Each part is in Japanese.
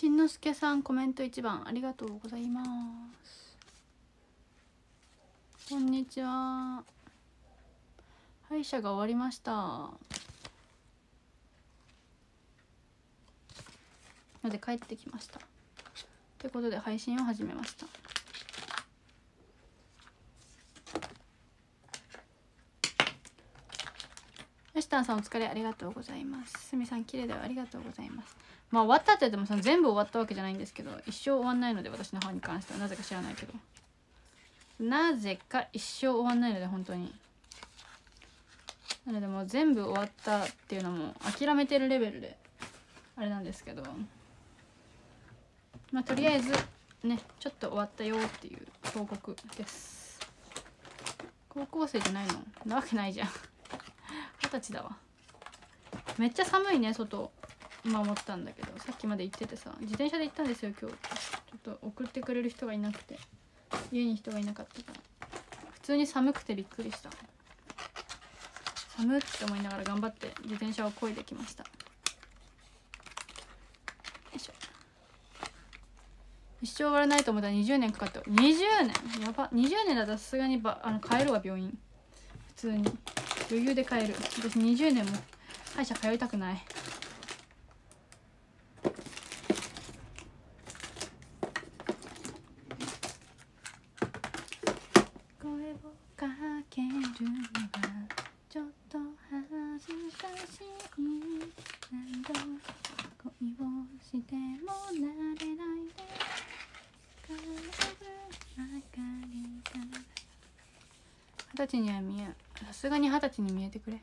しんのすけさんコメント一番ありがとうございます。こんにちは。歯医者が終わりました。ので帰ってきました。ということで配信を始めました。よしタンさんお疲れありがとうございます。すみさん綺麗だよありがとうございます。まあ終わったって言ってもその全部終わったわけじゃないんですけど一生終わんないので私の方に関してはなぜか知らないけど。なぜか一生終わんないので本当に。なのでもう全部終わったっていうのも諦めてるレベルであれなんですけど。まあとりあえずねちょっと終わったよっていう報告です。高校生じゃないの？なわけないじゃん。二十歳だわ。めっちゃ寒いね外。今思ったんだけどさっきまで行っててさ自転車で行ったんですよ今日。ちょっと送ってくれる人がいなくて家に人がいなかったから。普通に寒くてびっくりした。寒って思いながら頑張って自転車を漕いできました。よいしょ。一生終わらないと思ったら20年かかった20年？やば。20年だったらさすがにばあの帰るわ病院。普通に。余裕で帰る。私20年も歯医者通いたくない声をかけるのがちょっと恥ずかしい何度恋をしても慣れないで帰るばかりだ二十歳には見えさすがに二十歳に見えてくれ。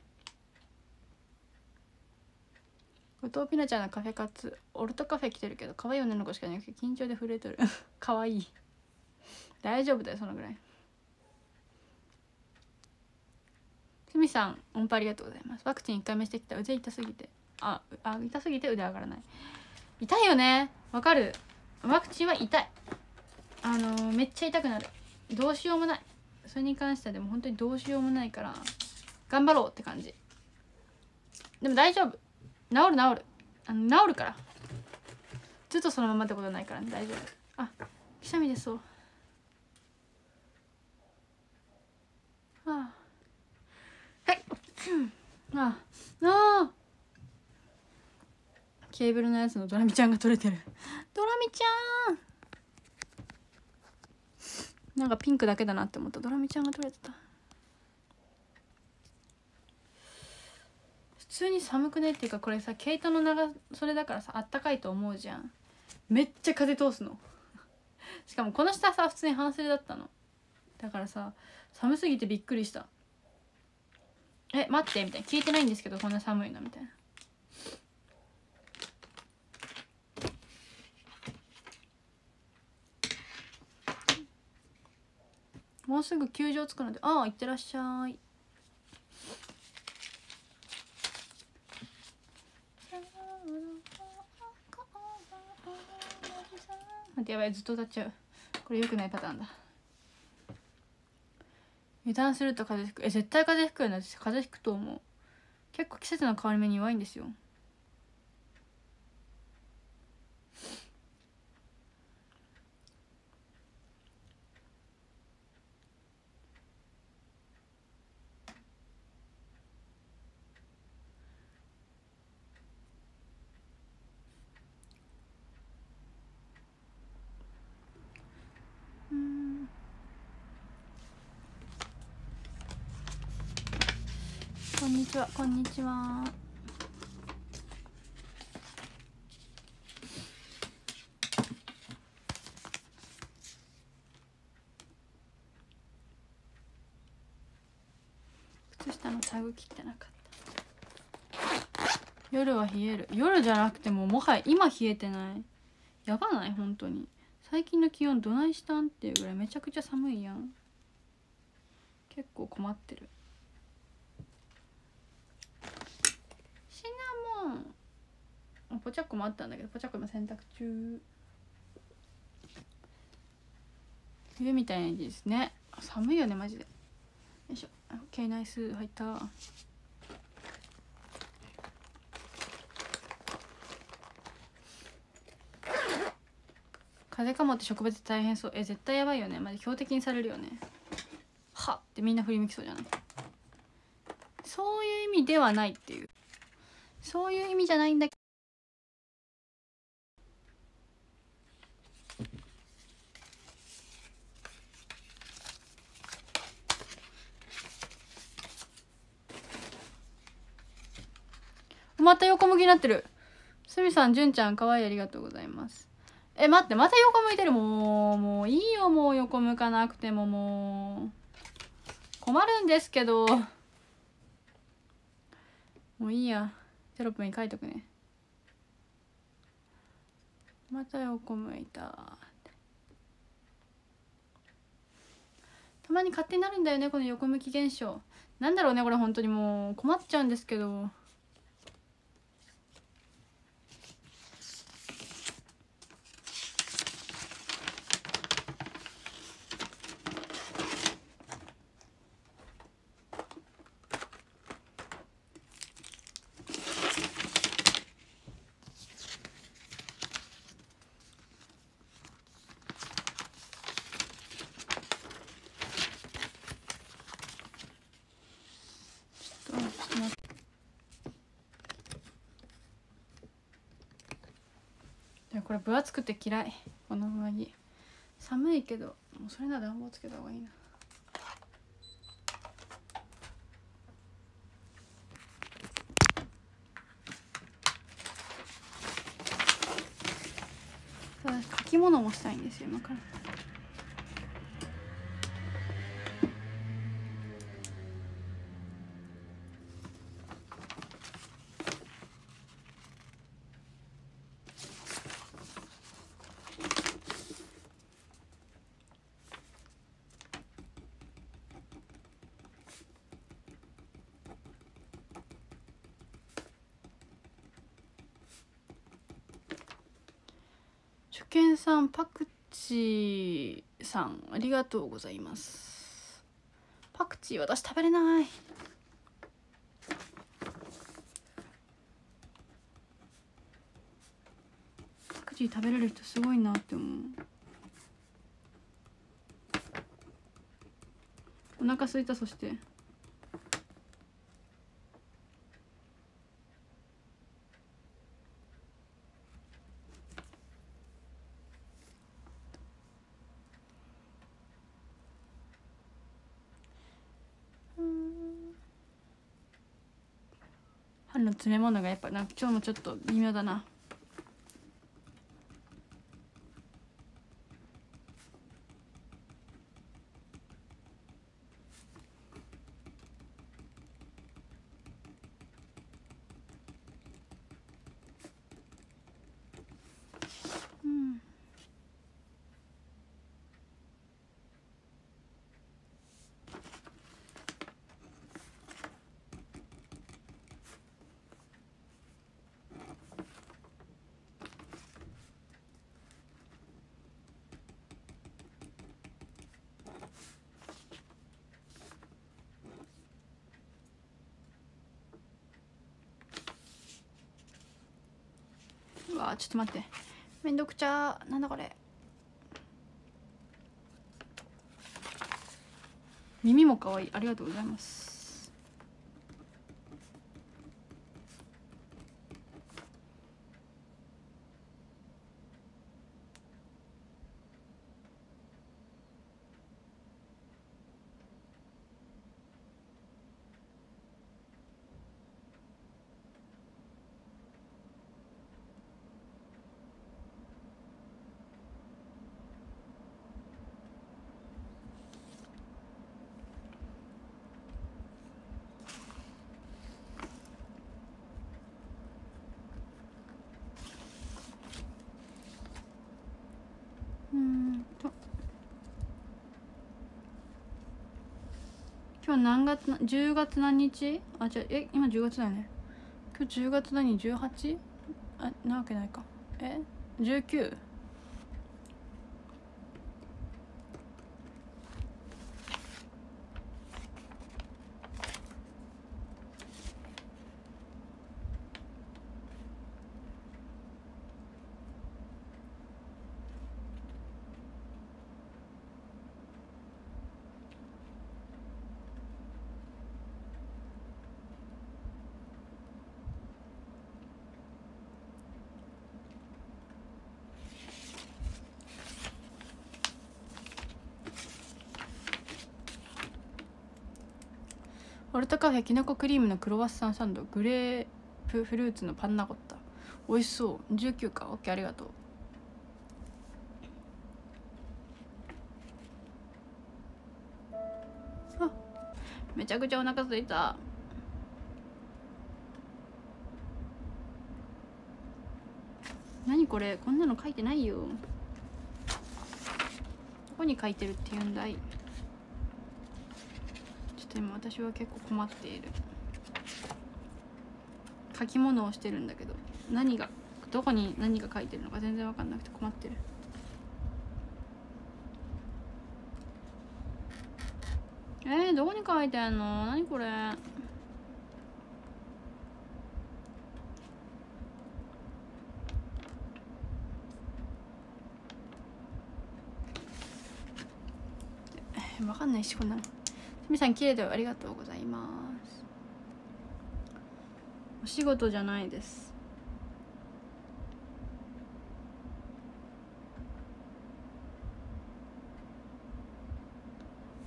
後藤ピノちゃんのカフェカツオルトカフェ来てるけど可愛い女の子しかいなくて緊張で震えとる。可愛い。大丈夫だよそのぐらい。すみさん音波ありがとうございます。ワクチン1回目してきた。腕痛すぎて。ああ痛すぎて腕上がらない。痛いよね。わかる。ワクチンは痛い。あのーめっちゃ痛くなる。どうしようもない。それに関してはでも本当にどうしようもないから頑張ろうって感じ。でも大丈夫。治る治る。あの治るから。ずっとそのままってことないから、ね、大丈夫。あくしゃみ出そうああはい。ああケーブルのやつのドラミちゃんが取れてる。ドラミちゃん。なんかピンクだけだなって思った。ドラミちゃんが取れてた。普通に寒くね？っていうかこれさ毛糸の長袖だからさあったかいと思うじゃん。めっちゃ風通すの。しかもこの下さ普通に半袖だったの。だからさ寒すぎてびっくりした。え待ってみたいな。聞いてないんですけどこんな寒いのみたいな。もうすぐ球場着くのでああ行ってらっしゃい。待ってやばいずっと歌っちゃう。これよくないパターンだ。油断すると風邪ひく。え絶対風邪ひくよね。私風邪ひくと思う。結構季節の変わり目に弱いんですよ。ちはこんにちは。靴下のタグ切ってなかった。夜は冷える。夜じゃなくてももはや今冷えてない。やばない？本当に。最近の気温どないしたん？っていうぐらいめちゃくちゃ寒いやん。結構困ってるシナモンあポチャッコもあったんだけどポチャッコ今洗濯中。冬みたいな感じですね。寒いよねマジで。よいしょ。オッケーナイス入った。風かもって植物大変そう。え絶対やばいよね。マジ標的にされるよね。はっってみんな振り向きそうじゃない？そういう意味ではないっていう。そういう意味じゃないんだまた横向きになってる。すみさんじゅんちゃんかわいいありがとうございます。え待ってまた横向いてる。もうもういいよ。もう横向かなくてももう。困るんですけど。もういいや。テロップに書いとくね。また横向いた。たまに勝手になるんだよねこの横向き現象。なんだろうねこれ本当に。もう困っちゃうんですけどちょっとちょっと待っていやこれ分厚くて嫌い。この上着。寒いけどもうそれなら暖房つけた方がいいな。ただ書き物もしたいんですよ今から初見さんパクチーさんありがとうございます。パクチー私食べれない。パクチー食べれる人すごいなって思う。お腹空いたそして。詰め物がやっぱなんか今日もちょっと微妙だな。うわちょっと待って。めんどくちゃなんだこれ。耳も可愛い。ありがとうございます。今何月な10月何日？あじゃえ今10月だよね。今日10月何？18? あなわけないか。え？19? オルトカフェきのこクリームのクロワッサンサンドグレープフルーツのパンナコッタ。美味しそう。19か。OK ありがとう。あめちゃくちゃお腹空いた。何これ？こんなの書いてないよ。どこに書いてるって言うんだい。ょっと今私は結構困っている。書き物をしてるんだけど何がどこに何が書いてるのか全然分かんなくて困ってる。えー、どこに書いてんの？何これ？わかんないしこんなの。すみさん綺麗でありがとうございます。お仕事じゃないです。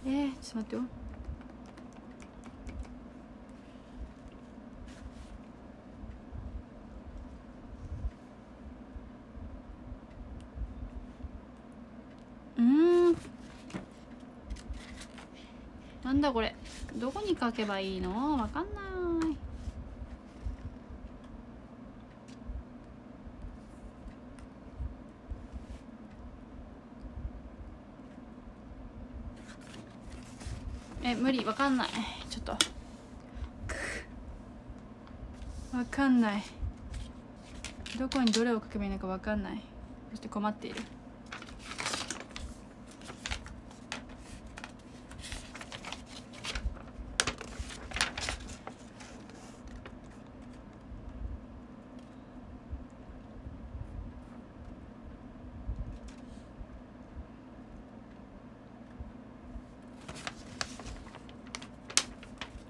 えー、ちょっと待ってようんなんだこれ。どこに書けばいいの？わかんない。え無理。わかんない。ちょっと。わかんない。どこにどれを書けばいいのかわかんない。そして困っている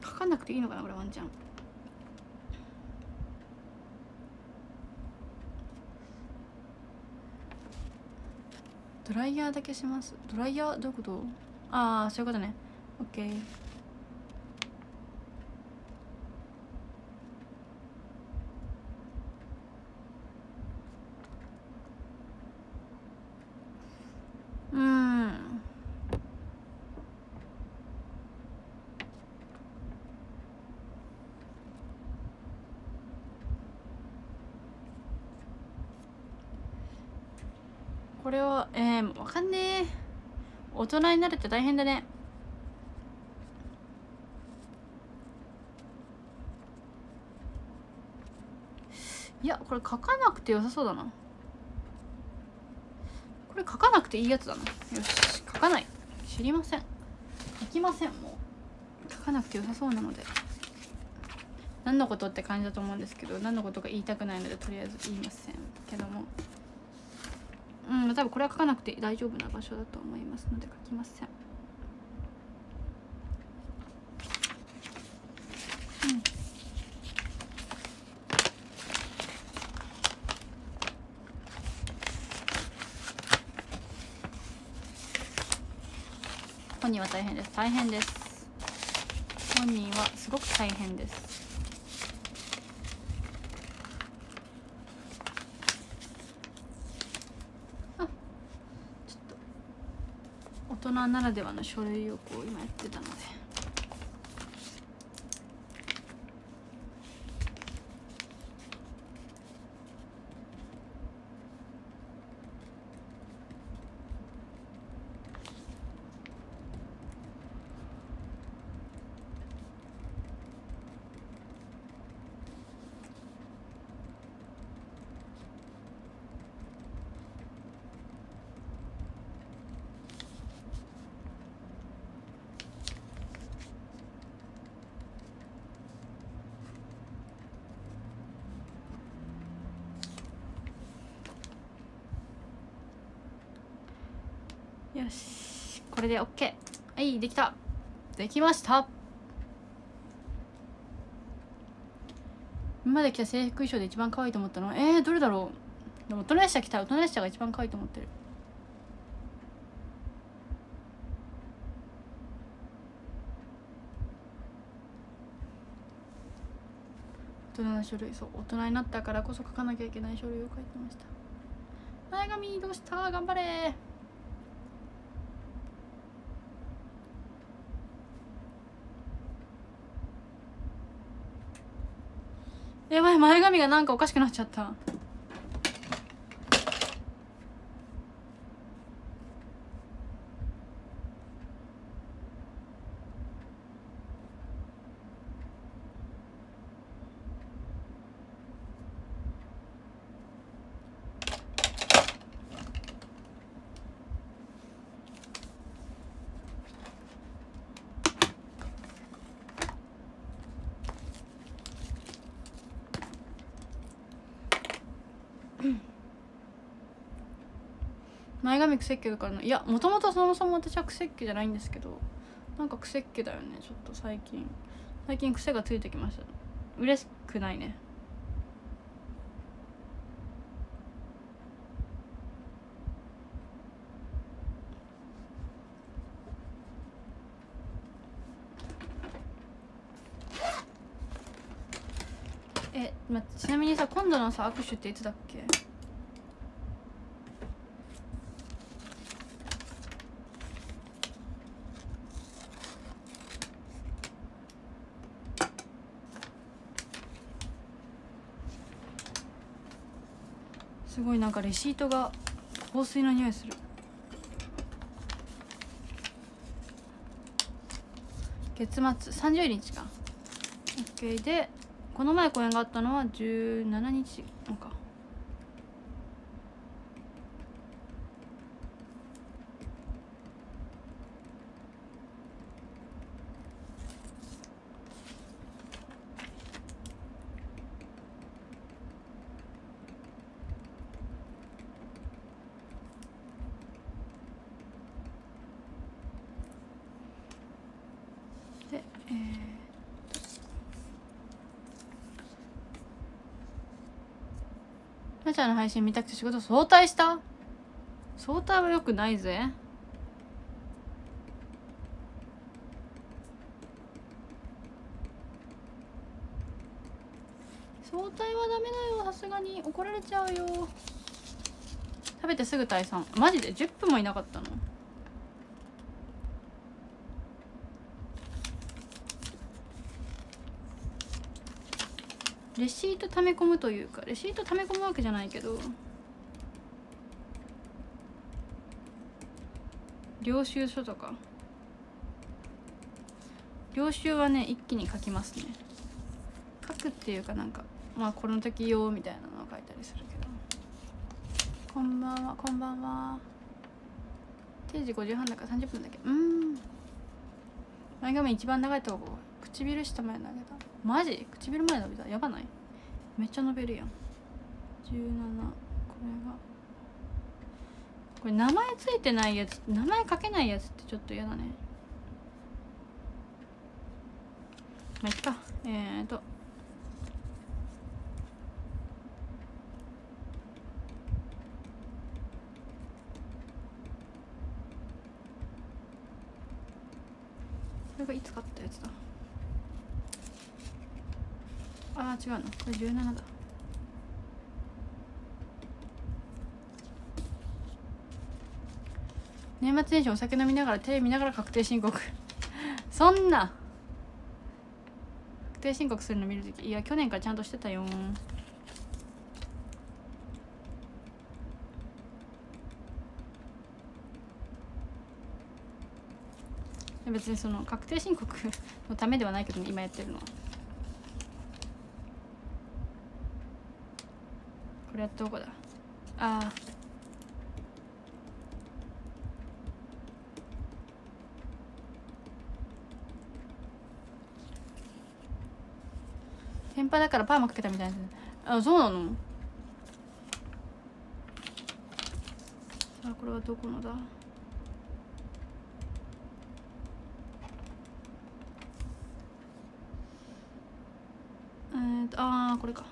書かなくていいのかなこれワンちゃんドライヤーだけします。ドライヤーどういうこと？ああそういうことね。オこれはえー、わかんねえ。大人になるって大変だね。いやこれ書かなくてよさそうだな。これ書かなくていいやつだな。よし書かない。知りません。書きませんもう。書かなくてよさそうなので。何のことって感じだと思うんですけど何のことか言いたくないのでとりあえず言いませんけども。うん多分これは書かなくて大丈夫な場所だと思いますので書きません。本人は大変です。大変です。本人はすごく大変ですあちょっと大人ならではの書類をこう今やってたので。よしこれで OK はいできた。できました。今まで来た制服衣装で一番可愛いと思ったのえー、どれだろう。でも大人列車来た。大人列車が一番可愛いと思ってる。大人の書類。そう大人になったからこそ書かなきゃいけない書類を書いてました。前髪どうした？頑張れやばい前髪がなんかおかしくなっちゃった。癖っ気だからいやもともとそもそも私は癖っ気じゃないんですけどなんか癖っ気だよねちょっと最近。最近癖がついてきました。嬉しくないね。え、ま、ちなみにさ今度のさ握手っていつだっけ？なんかレシートが香水の匂いする。月末30日か。OK でこの前公演があったのは17日かでえーなちゃんの配信見たくて仕事早退した？早退はよくないぜ。早退はダメだよ。さすがに怒られちゃうよ。食べてすぐ退散。マジで？10分もいなかったの。レシート溜め込むというかレシート溜め込むわけじゃないけど領収書とか。領収はね一気に書きますね。書くっていうかなんかまあこの時用みたいなのを書いたりするけど。こんばんはこんばんは。定時5時半だから30分だけ？うん。前髪一番長いとこ唇下まで投げた。マジ？唇まで伸びた？やばない？めっちゃ伸びるやん。17これが。これ名前ついてないやつ名前書けないやつってちょっと嫌だね。まあいっか。えーと。これがいつ買ったやつだ？あー違うの。これ17だ。年末年始お酒飲みながらテレビ見ながら確定申告。そんな。確定申告するの見るとき。いや去年からちゃんとしてたよ。別にその確定申告のためではないけど、ね、今やってるのは。れやってどこだ？ああ天パだからパーマかけたみたいな。あそうなの？さあこれはどこのだ？えーとああこれか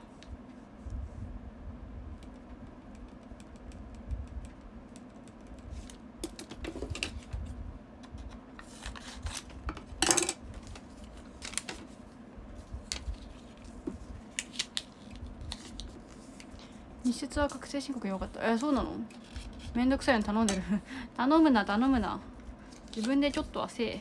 日節は確定申告弱かった。えそうなの？めんどくさいの頼んでる。頼むな頼むな。自分でちょっとはせえ。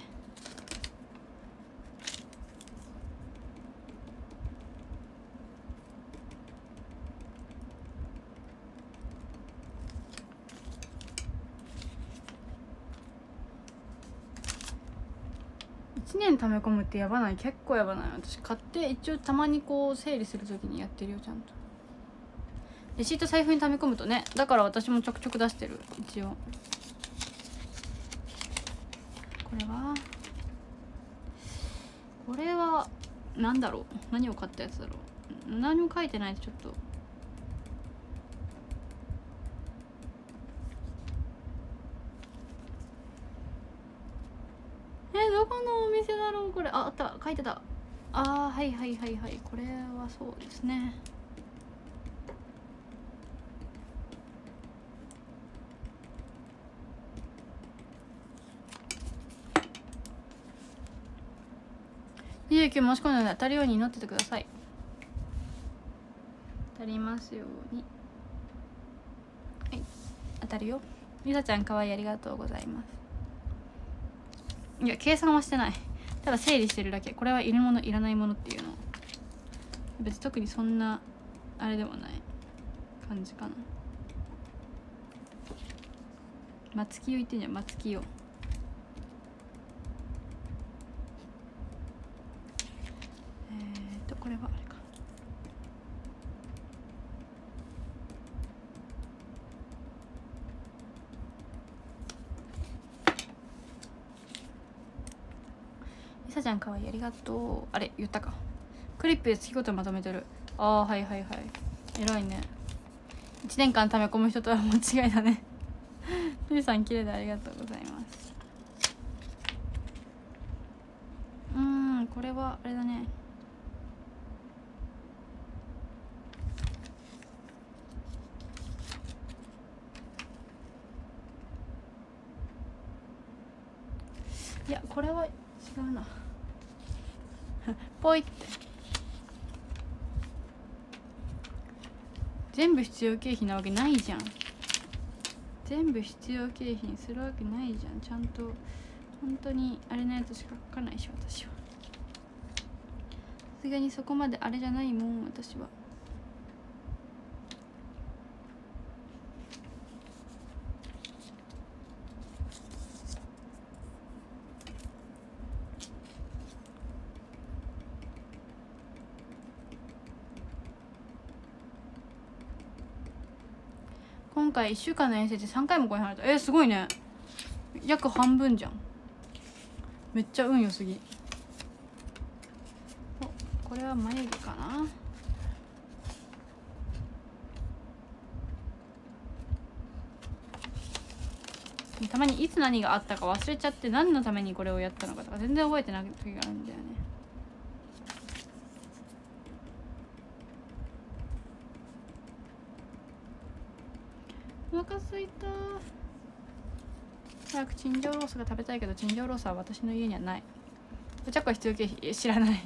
1年貯め込むってやばない？結構やばない。私買って一応たまにこう整理する時にやってるよちゃんと。レシート財布に溜め込むとねだから私もちょくちょく出してる一応。これはこれは何だろう何を買ったやつだろう。何も書いてないとちょっと。えどこのお店だろうこれ。ああった書いてた。あーはいはいはいはい。これはそうですね。申し込んだので当たるように祈っててください。当たりますように。はい。当たるよ。りさちゃんかわいいありがとうございます。いや計算はしてない。ただ整理してるだけ。これはいるものいらないものっていうの別に特にそんなあれでもない感じかな。松木を言ってんじゃん松木をえーとこれはあれかりさちゃんかわいいありがとう。あれ言ったか。クリップで月ごとにまとめてる。ああはいはいはい。偉いね。1年間溜め込む人とは間違いだね。ふみさん綺麗でありがとうございます。うーんこれはあれだねいやこれは違うなぽいって全部必要経費なわけないじゃん。全部必要経費にするわけないじゃん。ちゃんと本当にあれのやつしか書かないし私は。さすがにそこまであれじゃないもん私は。今回1週間の遠征で3回も声離れたえー、すごいね。約半分じゃん。めっちゃ運良すぎ。おこれは眉毛かな。たまにいつ何があったか忘れちゃって何のためにこれをやったのかとか全然覚えてない時があるんだよねお腹すいた早くチンジャオロースが食べたいけどチンジャオロースは私の家にはない。お茶子は必要経費知らない。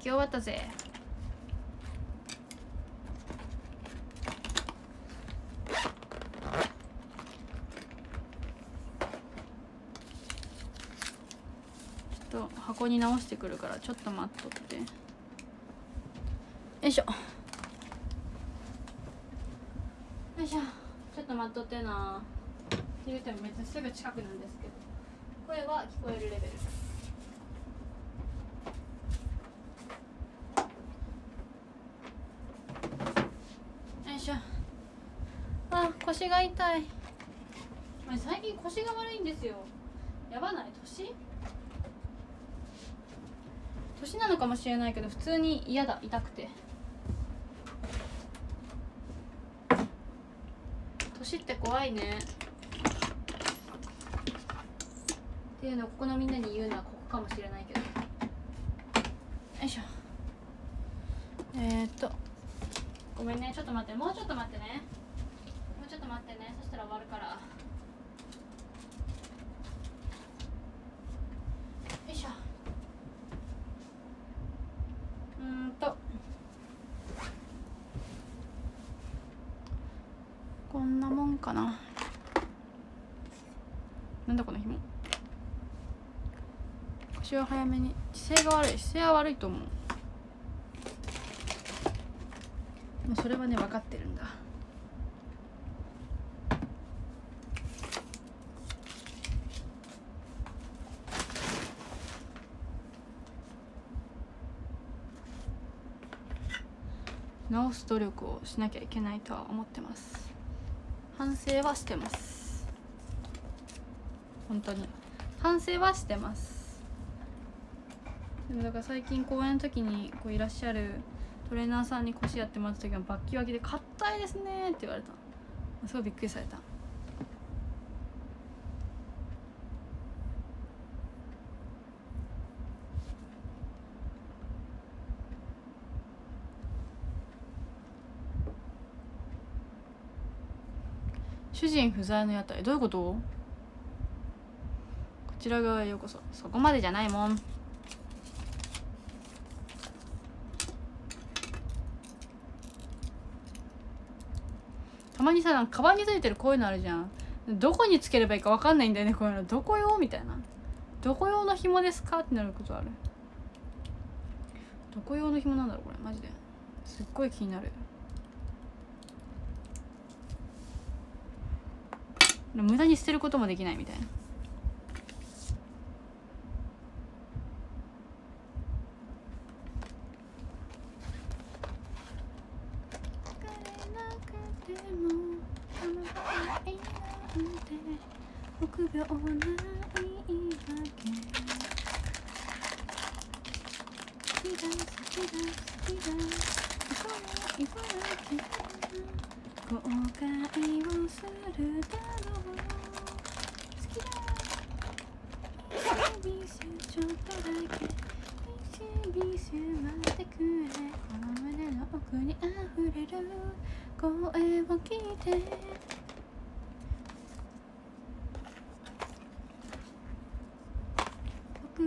き終わったぜ。ちょっと箱に直してくるからちょっと待っとって。よいしょ。よいしょ。ちょっと待っとってな。って言っても別にすぐ近くなんですけど。声は聞こえるレベルよいしょあ腰が痛い。最近腰が悪いんですよ。やばない？年？年なのかもしれないけど普通に嫌だ。痛くて。年年って怖いね。っていうのをここのみんなに言うのはここかもしれないけど。よいしょ。えー、っと。ごめんね。ちょっと待って。もうちょっと待ってねもうちょっと待ってねそしたら終わるから。よいしょ。うーんと。こんなもんかな。なんだこの紐。腰を早めに。姿勢が悪い。姿勢は悪いと思う。もうそれはね分かってるんだ。直す努力をしなきゃいけないとは思ってます。反省はしてます。本当に。反省はしてます。でもだから最近公演の時にこういらっしゃるトレーナーさんに腰やってもらった時はバッキバキで「硬いですね」って言われたすごいびっくりされた。主人不在の屋台。どういうこと？こちら側へようこそ。そこまでじゃないもん。たまにさなんかカバンについてるこういうのあるじゃん。どこにつければいいか分かんないんだよねこういうの。どこ用？みたいな。どこ用の紐ですか？ってなることある。どこ用の紐なんだろうこれ。マジで。すっごい気になる。無駄に捨てることもできないみたいな。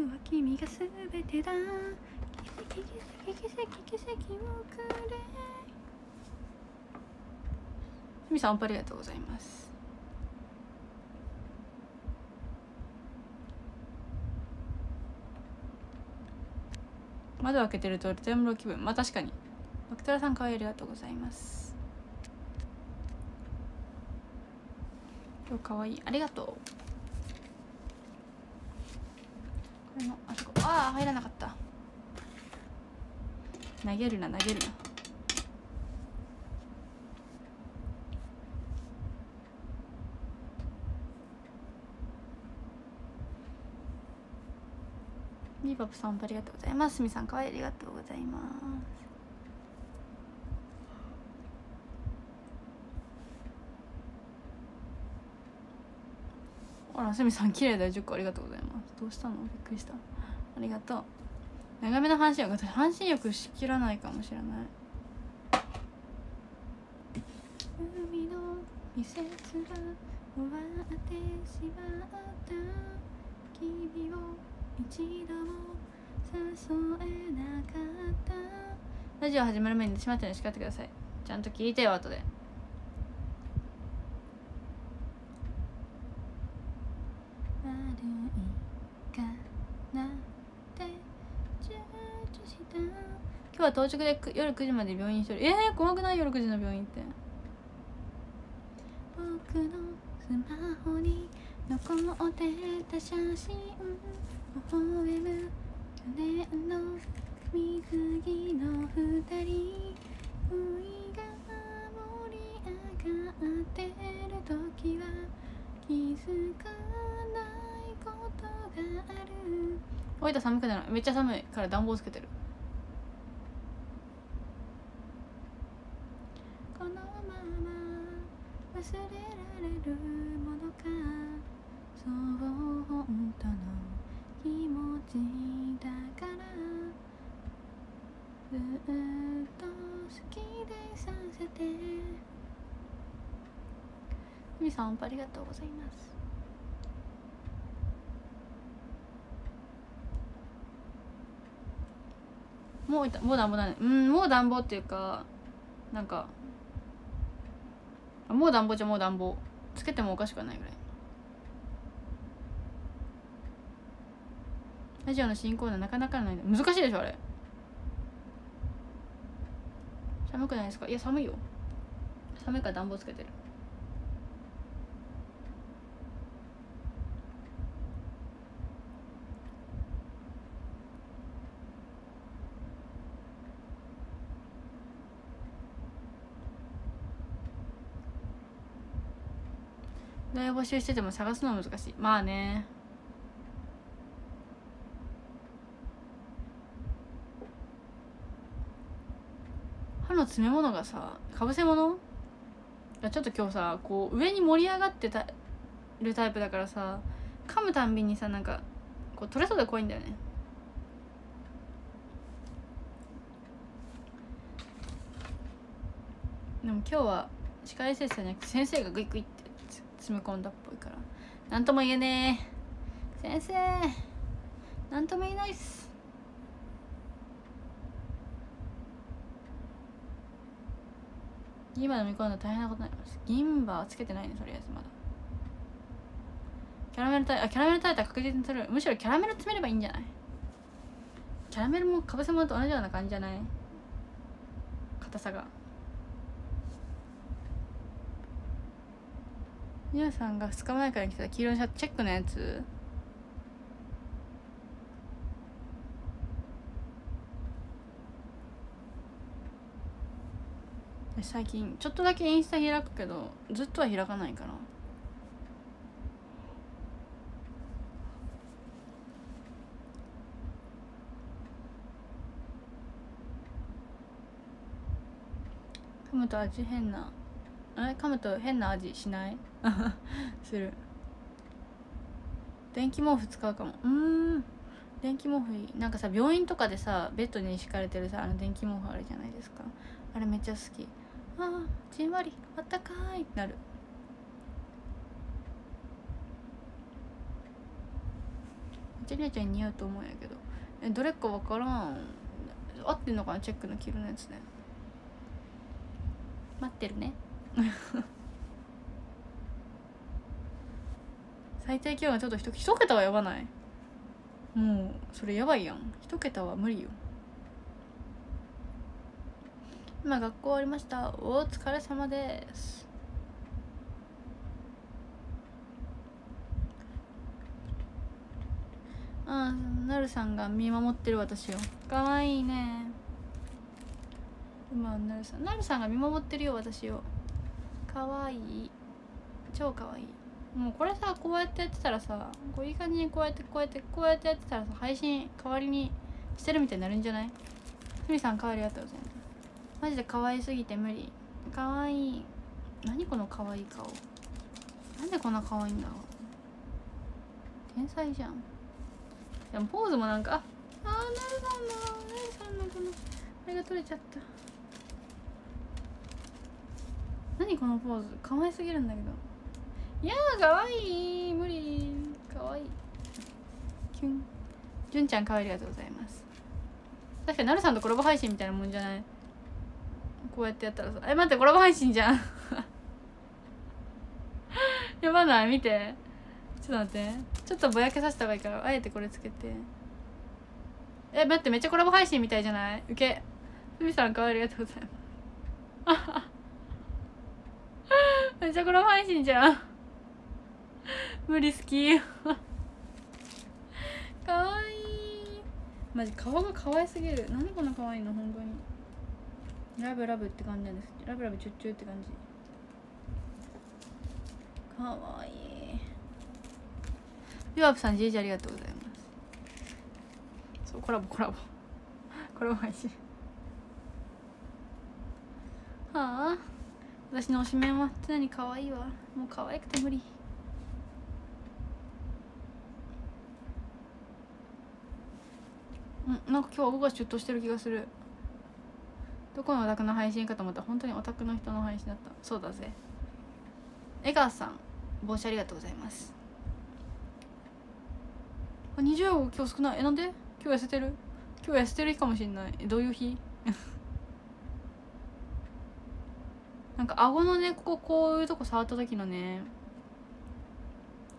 は君が全てだ。奇跡奇跡奇跡奇跡をくれふみさんありがとうございます窓開けてると全部気分まあ確かにバクテラさんかわいいありがとうございます今日かわいいありがとうこれのあそこああ入らなかった。投げるな投げるな。ビーバップさんありがとうございます。みさんかわいい。ありがとうございます。あすみさん綺麗だよ10個ありがとうございます。どうしたの？びっくりした。ありがとう。長めの半身浴私半身浴しきらないかもしれない。海の季節が終わってしまった。君を一度も誘えなかった。ラジオ始まる前に閉まってるの叱ってください。ちゃんと聞いてよ後で悪いかなって躊躇した今日は到着でく夜9時まで病院一人えー、怖くない夜9時の病院って。僕のスマホに残ってた写真微笑む去年の水着の二人。不意が盛り上がってる時は気づかないことがある。大分寒くなる。めっちゃ寒いから暖房つけてるこのまま忘れられるものかそう本当の気持ちだからずっと好きでさせて。みさんありがとうございますもういたもう暖房だねうんもう暖房っていうかなんかもう暖房じゃもう暖房。つけてもおかしくないぐらい。ラジオの新コーナーなかなかない難しいでしょあれ。寒くないですか？いや寒いよ。寒いから暖房つけてる。大募集してても探すのは難しい。まあね。歯の詰め物がさかぶせ物？がちょっと今日さこう上に盛り上がってたるタイプだからさ噛むたんびにさなんかこう取れそうで怖いんだよね。でも今日は歯科衛生士じゃなくて先生がグイグイって。詰め込んだっぽいから。何とも言えねえ。先生何とも言えないっす。銀歯飲み込んだ大変なことになります。銀歯はつけてないねとりあえずまだ。キャラメルタイあキャラメルタイタ確実に取る。むしろキャラメル詰めればいいんじゃない？キャラメルもかぶせ物と同じような感じじゃない？硬さが。皆さんが2日前から来てた黄色のシャツチェックのやつ。最近ちょっとだけインスタ開くけどずっとは開かないかな。噛むと味変な。あれ噛むと変な味しない？する。電気毛布使うかも。うん。電気毛布いい。なんかさ病院とかでさベッドに敷かれてるさあの電気毛布あるじゃないですか。あれめっちゃ好き。ああじんわりあったかいってなる。ジェリアちゃんに似合うと思うんやけど。えどれか分からん。合ってんのかな？チェックの着るのやつね。待ってるね 最低気温がちょっと一一桁はやばない？もうそれやばいやん。一桁は無理よ。今学校終わりました。お疲れ様です。あなるさんが見守ってる私をかわいいね。今なるさんなるさんが見守ってるよ私をかわい。い超かわい。いもうこれさこうやってやってたらさこういい感じにこうやってこうやってこうやってやってたらさ配信代わりにしてるみたいになるんじゃない？ふみさんかわりありがとうございますマジで可愛すぎて無理。かわい。い何この可愛い顔。なんでこんな可愛いんだろう。天才じゃん。でもポーズもなんかああなるさんのなるさんのこのあれが取れちゃった。何このポーズ？可愛すぎるんだけど。いやーかわい無理。かわい。いキュン。じゅんちゃんかわいありがとうございます。確かになるさんとコラボ配信みたいなもんじゃない？こうやってやったらさ。え待ってコラボ配信じゃん。やばない？見て。ちょっと待って。ちょっとぼやけさせた方がいいからあえてこれつけて。え待ってめっちゃコラボ配信みたいじゃない？ウケふみさんかわいいありがとうございます。めっちゃコラボ配信じゃん。無理好き。かわいい。マジ顔が可愛すぎる。何こんな可愛いの本当に。ラブラブって感じなんです。ラブラブチュッチュって感じ。かわいい。ヨアプさん JJ ありがとうございます。そうコラボコラボ。コラボ配信はあ私の推しメンは常に可愛いわ。もう可愛くて無理。うんなんか今日は5月シュッとしてる気がする。どこのオタクの配信かと思ったら本当にオタクの人の配信だった。そうだぜ。江川さん帽子ありがとうございます。あ20号今日少ない。えなんで？今日痩せてる？今日痩せてる日かもしんない。えどういう日？なんか顎のねこここういうとこ触った時のね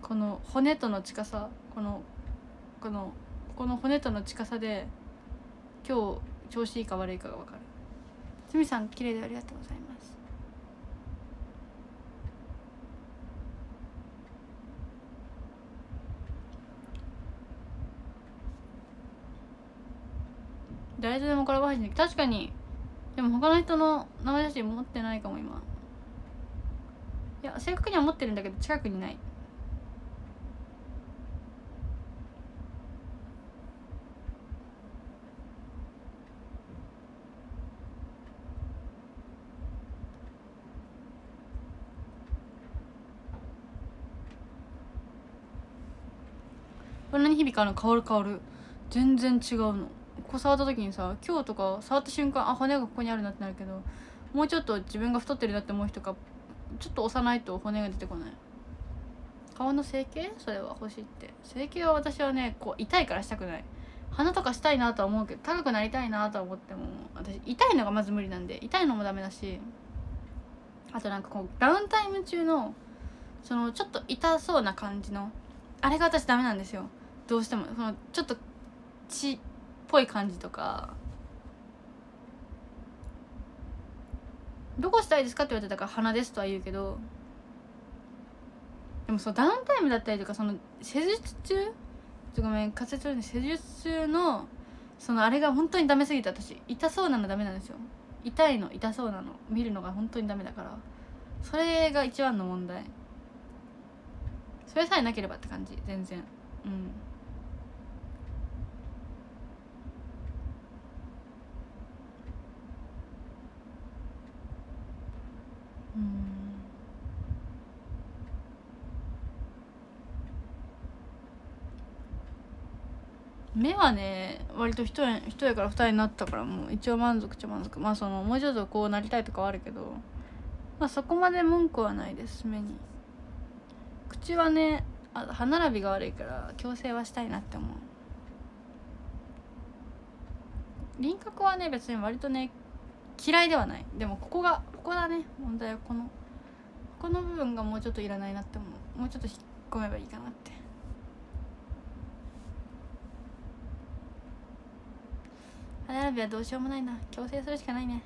この骨との近さこのこのこの骨との近さで今日調子いいか悪いかが分かる。すみさん綺麗でありがとうございます。誰とでもコラボ配信確かに。でも他の人の生写真持ってないかも今。いや正確には持ってるんだけど近くにない。こんなに響かるの変わる変わる。全然違うの。ここ触った時にさ今日とか触った瞬間あ骨がここにあるなってなるけどもうちょっと自分が太ってるなって思う人がちょっと押さないと骨が出てこない。顔の整形？それは欲しいって。整形は私はねこう痛いからしたくない。鼻とかしたいなとは思うけど高くなりたいなとは思っても私痛いのがまず無理なんで痛いのもダメだしあとなんかこうダウンタイム中のそのちょっと痛そうな感じのあれが私ダメなんですよ。どうしても。そのちょっと血ぽい感じとか。どこしたいですかって言われてたから鼻ですとは言うけど。でもそうダウンタイムだったりとかその施術中。ちょごめん仮説するんで施術中のそのあれが本当にダメすぎて私痛そうなのダメなんですよ。痛いの痛そうなの。見るのが本当にダメだから。それが一番の問題。それさえなければって感じ。全然。うん。目はね割と一重一重から二重になったからもう一応満足っちゃ満足。まあそのもうちょっとこうなりたいとかはあるけど。まあそこまで文句はないです目に。口はねあ歯並びが悪いから矯正はしたいなって思う。輪郭はね別に割とね嫌いではない。でもここがここだね。問題はこのここの部分がもうちょっといらないなって思う。もうちょっと引っ込めばいいかなって。歯並びはどうしようもないな。矯正するしかないね。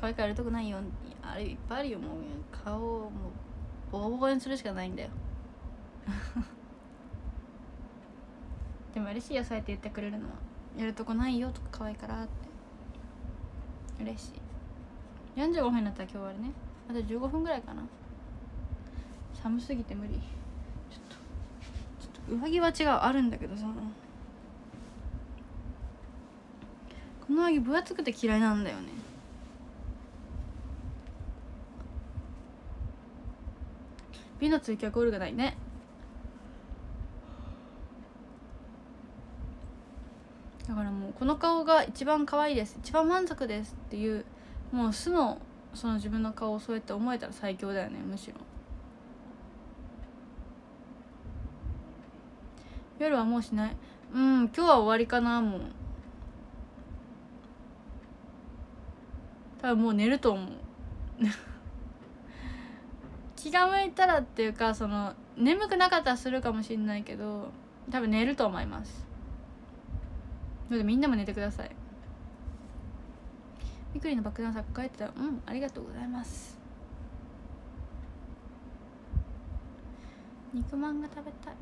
可愛くやるとこないよ。あれいっぱいあるよ。もう顔をもうボコボコにするしかないんだよ。でも嬉しいよそうやって言ってくれるのは。やるとこないよとか可愛いからって。嬉しい。45分になったら今日はあれね。あと15分ぐらいかな。寒すぎて無理。ちょっとちょっと上着は違う。あるんだけどさ。この上着分厚くて嫌いなんだよね。美の追求はゴールがないね。だからもうこの顔が一番可愛いです。一番満足ですっていうもう素のその自分の顔をそうやって思えたら最強だよねむしろ。夜はもうしない？うん今日は終わりかなもう。多分もう寝ると思う。気が向いたらっていうかその眠くなかったらするかもしれないけど多分寝ると思います。のでみんなも寝てください。みくりの爆弾作書いてた。うんありがとうございます。肉まんが食べたい。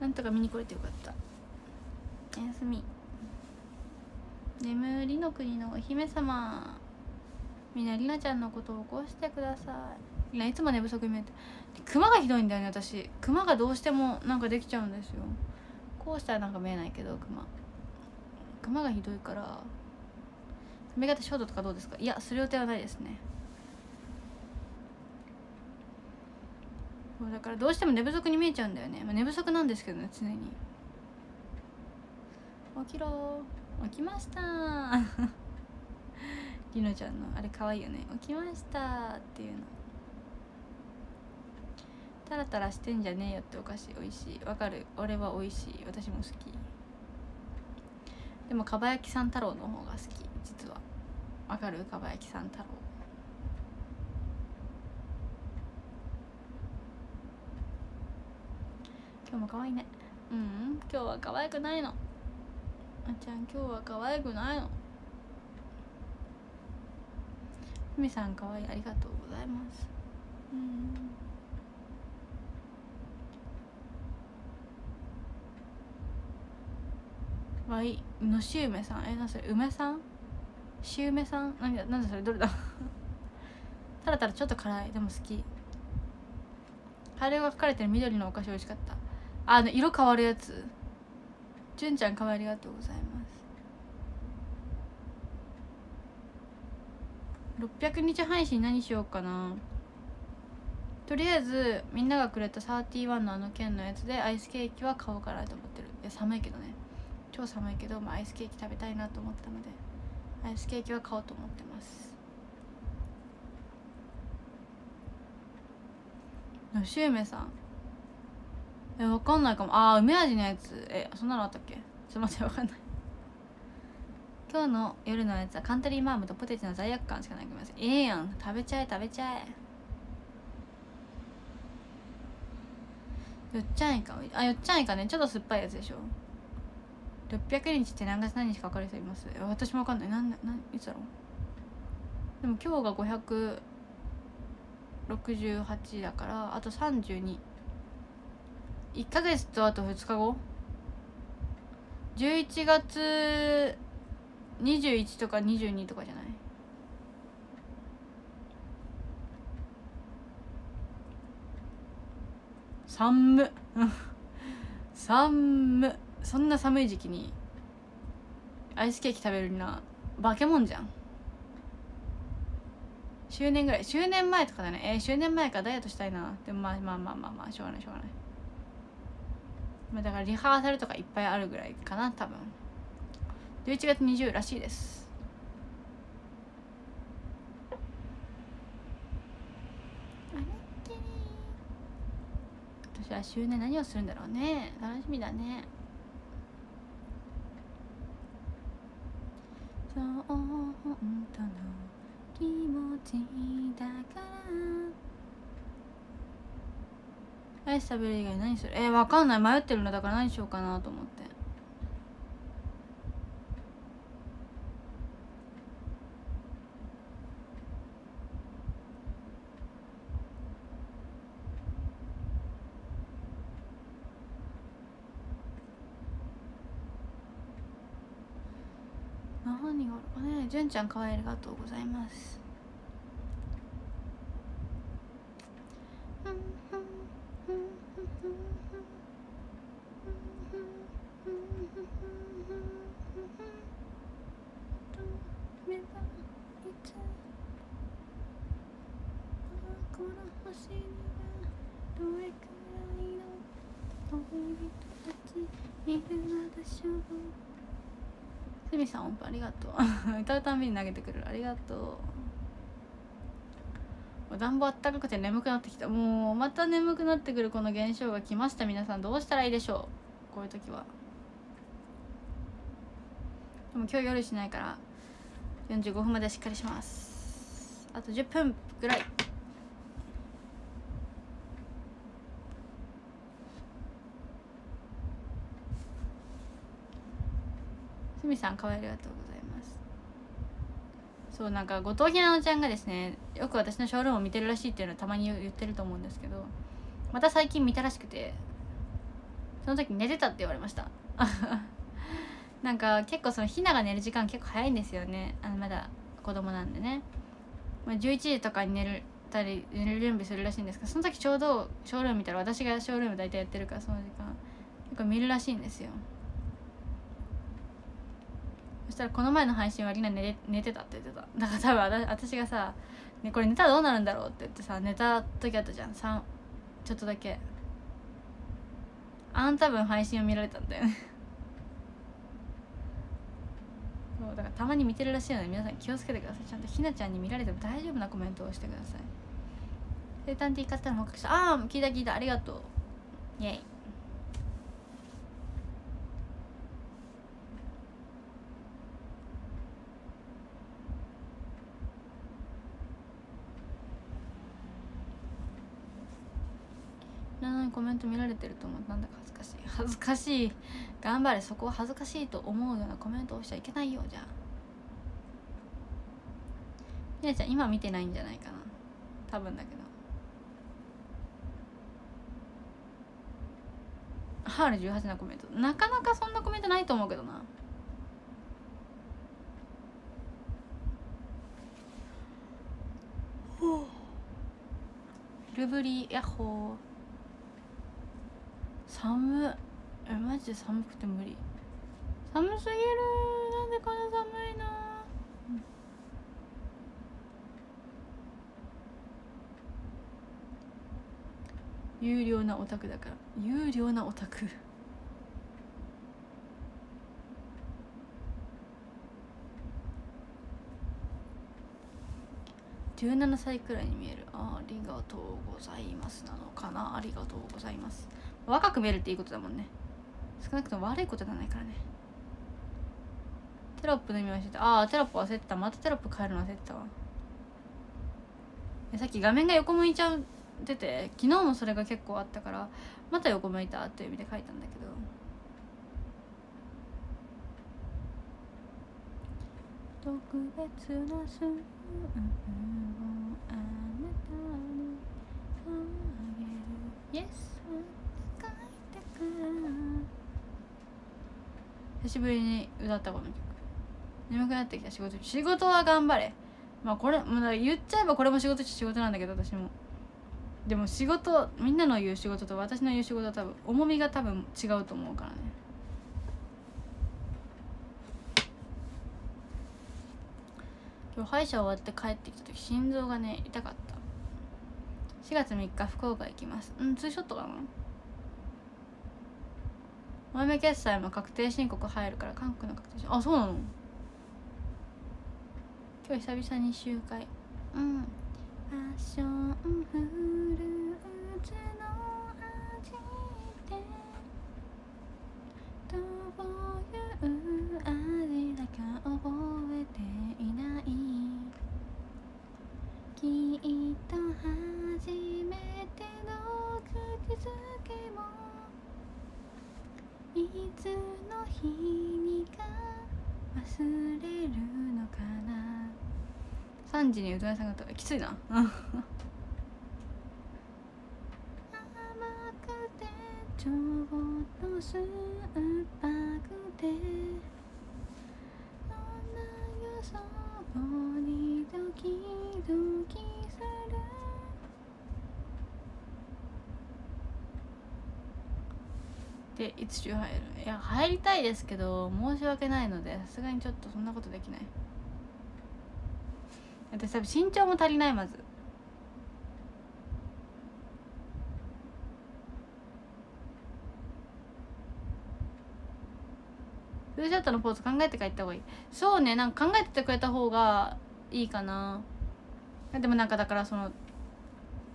なんとか見に来れてよかった。おやすみ。眠りの国のお姫様。みんなりなちゃんのことを起こしてください。いつも寝不足に見えて。クマがひどいんだよね私。クマがどうしてもなんかできちゃうんですよ。こうしたらなんか見えないけどクマクマがひどいから。髪型ショートとかどうですか？いやする予定はないですね。そうだからどうしても寝不足に見えちゃうんだよね、まあ、寝不足なんですけどね常に。起きろ起きました。りのちゃんのあれ可愛いよね。起きましたっていうの。タラタラしてんじゃねえよってお菓子美味しい。わかる。俺は美味しい。私も好き。でもかば焼きさん太郎の方が好き。実は。わかる？かば焼きさん太郎。今日も可愛いね。うん。今日は可愛くないの。あちゃん今日は可愛くないの？ふみさん可愛いありがとうございます。うん。わいのし梅さんえなそれ梅さん？し梅さん？何だなんだそれどれだ？ただただちょっと辛い。でも好き。カレーが書かれてる緑のお菓子美味しかった。あの色変わるやつ。純ちゃんかわいありがとうございます。600日配信何しようかな。とりあえずみんながくれた31のあの剣のやつでアイスケーキは買おうかなと思ってる。いや寒いけどね。超寒いけど、まあ、アイスケーキ食べたいなと思ったのでアイスケーキは買おうと思ってます。吉梅さんえわかんないかも。ああ梅味のやつ。えそんなのあったっけ？ちょっと待ってわかんない。今日の夜のやつはカントリーマームとポテチの罪悪感しかない。けどええやん。食べちゃえ食べちゃえ。よっちゃんいかあよっちゃんいかね。ちょっと酸っぱいやつでしょ。600日って何月何日かかる人います？私も分かんない。なんなんいつだろう？でも今日が568だからあと32 1ヶ月とあと2日後？11月21とか22とかじゃない？寒寒そんな寒い時期にアイスケーキ食べるには化け物じゃん。周年ぐらい周年前とかだね。えー、周年前かダイエットしたいな。でもまあまあまあまあまあしょうがないしょうがない。まあだからリハーサルとかいっぱいあるぐらいかな多分。11月20らしいです。私は周年何をするんだろうね。楽しみだね。そう本当の気持ちだからアイス食べる以外何する？えー、わかんない。迷ってるのだから何しようかなと思って。純ちゃん可愛いありがとうございます。うん。すみさん音符ありがとう。歌うたんびに投げてくる。ありがとう。暖房あったかくて眠くなってきた。もうまた眠くなってくるこの現象が来ました皆さん。どうしたらいいでしょう。こういう時は。でも今日夜しないから45分までしっかりします。あと10分ぐらい。すみさん可愛いありがとうございます。そうなんか後藤ひなのちゃんがですねよく私のショールームを見てるらしいっていうのはたまに言ってると思うんですけどまた最近見たらしくてその時寝てたって言われました。なんか結構そのひなが寝る時間結構早いんですよね。あのまだ子供なんでね、まあ、11時とかに寝るたり寝る準備するらしいんですけどその時ちょうどショールーム見たら私がショールーム大体やってるからその時間結構見るらしいんですよ。そしたらこの前の配信はリナ寝寝てたって言ってた。だから多分私私がさ、ね、これ寝たらどうなるんだろうって言ってさ寝た時あったじゃん。3ちょっとだけ。あん多分配信を見られたんだよね。そうだからたまに見てるらしいので皆さん気をつけてください。ちゃんとひなちゃんに見られても大丈夫なコメントをしてください。生誕 T 買ったら報告したああ聞いた聞いた。ありがとう。イェイ。なにコメント見られてると思う。なんだか恥ずかしい。恥ずかしい。頑張れ。そこは恥ずかしいと思うようなコメントをしちゃいけないよじゃあ。ひなちゃん今見てないんじゃないかな。多分だけど。ハール18なコメント。なかなかそんなコメントないと思うけどな。ルブリヤッホー寒えマジで寒くて無理。寒すぎる。なんでこんな寒いの、うん、有料なオタクだから。有料なオタク。17歳くらいに見える。あありがとうございますなのかな？ありがとうございます。若く見えるっていいことだもんね。少なくとも悪いことじゃないからね。テロップの意味教えて。ああテロップ忘れてた。またテロップ変えるの忘れてたわ。さっき画面が横向いちゃってて昨日もそれが結構あったからまた横向いたっていう意味で書いたんだけど。特別な瞬間をあなたにあげる Yes 久しぶりに歌ったこの曲眠くなってきた仕事仕事は頑張れ。まあこれもう言っちゃえばこれも仕事っちゃ仕事なんだけど私も。でも仕事みんなの言う仕事と私の言う仕事は多分重みが多分違うと思うからね。今日歯医者終わって帰ってきた時心臓がね痛かった。4月3日福岡行きます。うんツーショットかな。前目決済も確定申告入るから韓国の確定申告。あそうなの？今日久々に集会。うん。ファッションフルーツいつの日にか忘れるのかな？3時にうどん屋さんがったきついな。甘くてちょっと酸っぱくでいつ中入る？いや入りたいですけど申し訳ないのでさすがにちょっとそんなことできない。私多分身長も足りないまず。フーシャットのポーズ考えて帰った方がいい。そうねなんか考えててくれた方がいいかな。でもなんかだからその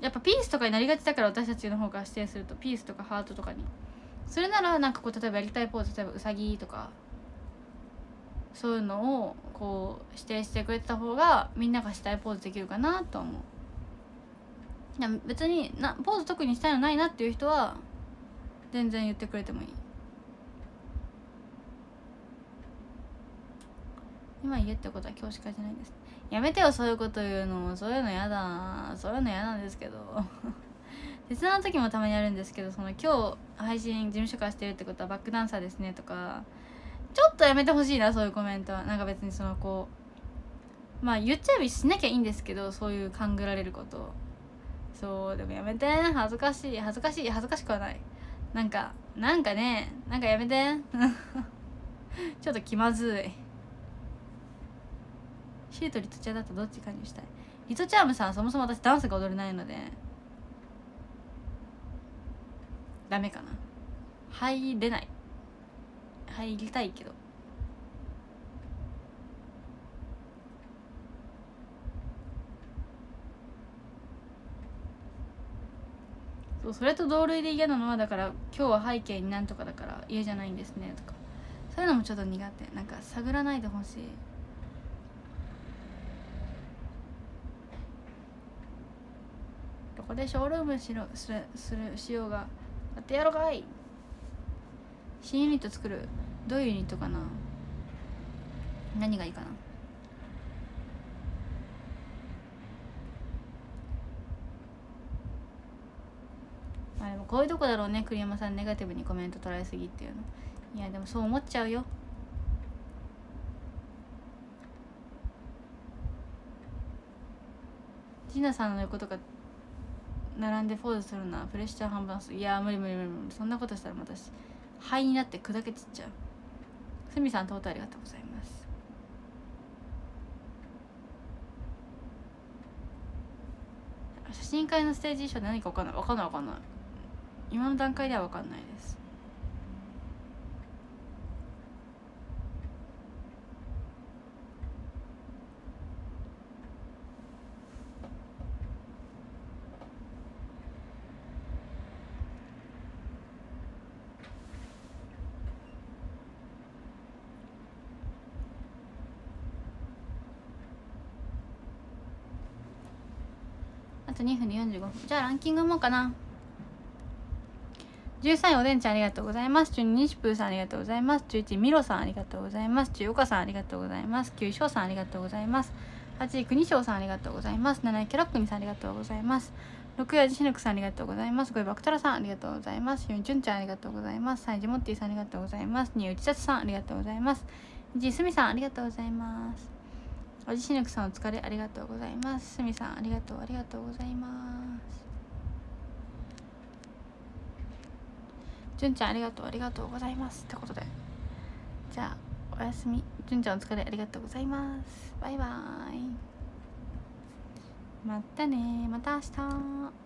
やっぱピースとかになりがちだから私たちの方から指定するとピースとかハートとかに。それならなんかこう例えばやりたいポーズ例えばうさぎとかそういうのをこう指定してくれた方がみんながしたいポーズできるかなと思う。いや別になポーズ特にしたいのないなっていう人は全然言ってくれてもいい。今言えってことは教師会じゃないんです。やめてよそういうこと言うの。そういうのやだ。そういうの嫌なんですけど。別の時もたまにあるんですけどその今日配信事務所からしてるってことはバックダンサーですねとかちょっとやめてほしいなそういうコメントは。なんか別にそのこうまあ言っちゃえばしなきゃいいんですけどそういう勘ぐられること。そうでもやめて。恥ずかしい。恥ずかしい。恥ずかしくはない。なんかなんかね。なんかやめて。ちょっと気まずい。シューとリトチャだとどっち加入したい？リトチャームさんそもそも私ダンスが踊れないので。ダメかな。入れない。入りたいけど。そうそれと同類で嫌なのはだから今日は背景になんとかだから家じゃないんですねとか。そういうのもちょっと苦手。なんか探らないでほしい。どこでショールームしろするするしようが。やってやろうかい。新ユニット作る。どういうユニットかな。何がいいかな。まあでもこういうとこだろうね。栗山さんネガティブにコメント捉えすぎっていうの。いやでもそう思っちゃうよ。ジナさんの言うことが並んでポーズするなプレッシャー半分すいや無理無理無理無理。そんなことしたら私灰になって砕け散っちゃう。すみさんとうとうありがとうございます。写真会のステージ衣装何か分かんない。分かんない分かんない。今の段階では分かんないです。じゃあランキングもかな。13位おでんちゃんありがとうございます。12日プーさんありがとうございます。11位ミロさんありがとうございます。10岡さんありがとうございます。9位翔さんありがとうございます。8位国翔さんありがとうございます。7位キャロックニさんありがとうございます。6位アジシヌクさんありがとうございます。5位バクタラさんありがとうございます。4位ジュンちゃんありがとうございます。3位ジモッティさんありがとうございます。2位内札さんありがとうございます。1位すみさんありがとうございます。おじしぬくさんお疲れありがとうございます。すみさんありがとうありがとうございます。じゅんちゃんありがとうありがとうございますってことで。じゃあおやすみ。じゅんちゃんお疲れありがとうございます。バイバーイ。またねまた明日。